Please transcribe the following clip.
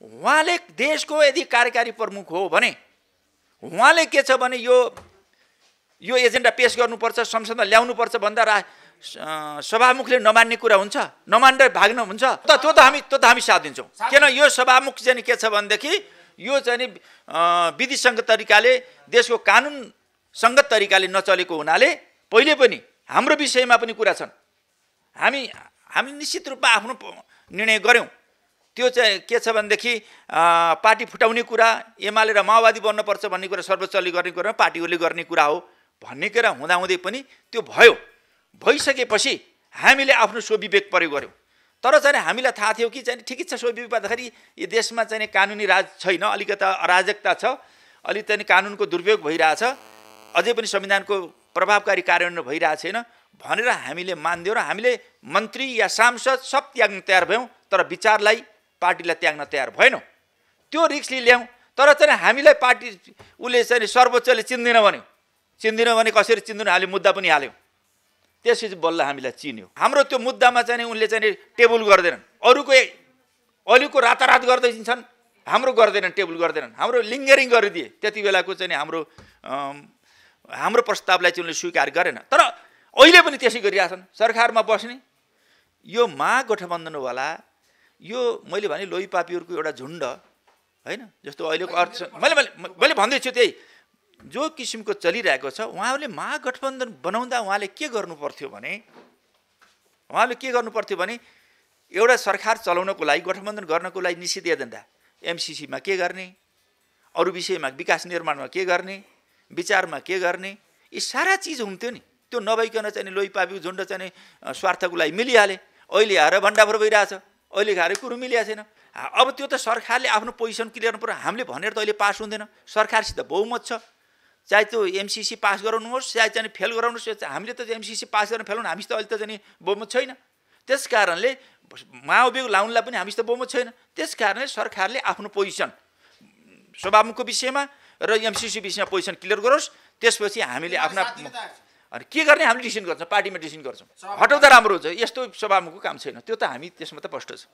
उहाँले देशको यदि कार्यकारी प्रमुख हो भने उहाँले के छ भने यो यो एजेन्डा पेस गर्नुपर्छ संसदमा ल्याउनुपर्छ भन्दा रा सभामुखले नमान्ने कुरा हुन्छ नमानेर भाग्नु हुन्छ त त्यो त हामी त्यो त हामी साथ दिन्छौँ। किन यो सभामुख चाहिँ के छ भनेदेखि यो चाहिँ नि विधिसङ्गत तरिकाले देशको कानुन सङ्गत तरिकाले नचलेको हुनाले पहिले पनि हाम्रो विषयमा पनि कुरा छन्। हामी हामी निश्चित रूपमा आफ्नो निर्णय गऱ्यौँ। त्यो चाहिँ के छ भनेदेखि पार्टी फुटाउने कुरा एमाले र माओवादी बन्नुपर्छ भन्ने कुरा सर्वोच्चले गर्ने कुरा पार्टीहरूले गर्ने कुरा हो भन्ने कुरा हुँदाहुँदै पनि त्यो भयो। भइसकेपछि हामीले आफ्नो स्वविवेक प्रयोग गऱ्यौँ तर चाहिँ हामीलाई थाहा थियो कि चाहिँ ठिकै छ स्वविवेक भन्दाखेरि यो देशमा चाहिँ कानुनी राज छैन अलिकता अराजकता छ अलिक चाहिँ कानुनको दुरुपयोग भइरहेछ अझै पनि संविधानको प्रभावकारी कार्यान्वयन भइरहेको छैन भनेर हामीले मान्दियौँ र हामीले मन्त्री या सांसद सब त्याग्न तयार भयौँ तर विचारलाई पार्टीलाई त्याग्न तयार भएनौँ। त्यो रिक्स ल्याउँ तर चाहिँ हामीलाई पार्टी उसले चाहिँ सर्वोच्चले चिन्दैन भन्यो। चिन्दिनँ भने कसरी चिन्दैन हामीले मुद्दा पनि हाल्यौँ। त्यसपछि बल्ल हामीलाई चिन्यो। हाम्रो त्यो मुद्दामा चाहिँ उनले चाहिँ टेबल गर्दैनन्। अरूको अरूको रातारात गर्दै दिन्छन् हाम्रो गर्दैनन् टेबल गर्दैनन्। हाम्रो लिङ्गरिङ गरिदिए। त्यति बेलाको चाहिँ हाम्रो हाम्रो प्रस्तावलाई चाहिँ उनले स्वीकार गरेन। तर अहिले पनि त्यसै गरिरहेछन्। सरकारमा बस्ने। यो महागठबन्धनवाला यो मैले भने लोही पापीहरूको एउटा झुन्ड होइन? जस्तो अहिलेको अर्थ मैले मैले मैले भन्दैछु त्यही। जो किसिमको चलिरहेको छ उहाँहरूले महागठबन्धन बनाउँदा उहाँले के गर्नु पर्थ्यो भने उहाँले के गर्नु पर्थ्यो भने एउटा सरकार चलाउनको लागि गठबन्धन गर्नको लागि निश्चित एजेन्डा एमसिसीमा के गर्ने? अरू विषयमा विकास निर्माणमा के गर्ने? विचारमा के गर्ने? यी सारा चिज हुन्थ्यो नि। त्यो नभइकन चाहिँ लोही पापी झुन्ड चाहिँ स्वार्थको लागि मिलिहाले। अहिले आएर भण्डाफोर भइरहेछ। अहिले खाएर कुरो मिलिएको छैन। अब त्यो त सरकारले आफ्नो पोजिसन क्लियर गर्नु पर्यो। हामीले भनेर त अहिले पास हुँदैन। सरकारसित बहुमत छ। चाहे त्यो एमसिसी पास गराउनुहोस् चाहे चाहिँ फेल गराउनुहोस् हामीले त एमसिसी पास गर्न फेल हामीसित अहिले त चाहिँ बहुमत छैन। त्यस कारणले महाभियोग लाउनुलाई पनि हामीसित बहुमत छैन। त्यस कारणले सरकारले आफ्नो पोजिसन सभामुखको विषयमा र एमसिसी विषयमा पोजिसन क्लियर गरोस्। त्यसपछि हामीले आफ्ना अनि के गर्ने हामीले डिसिसन गर्छौँ पार्टीमा डिसिसन गर्छौँ। हटाउँदा राम्रो हुन्छ। यस्तो सभामुखको काम छैन। त्यो त हामी त्यसमा त स्पष्ट छ।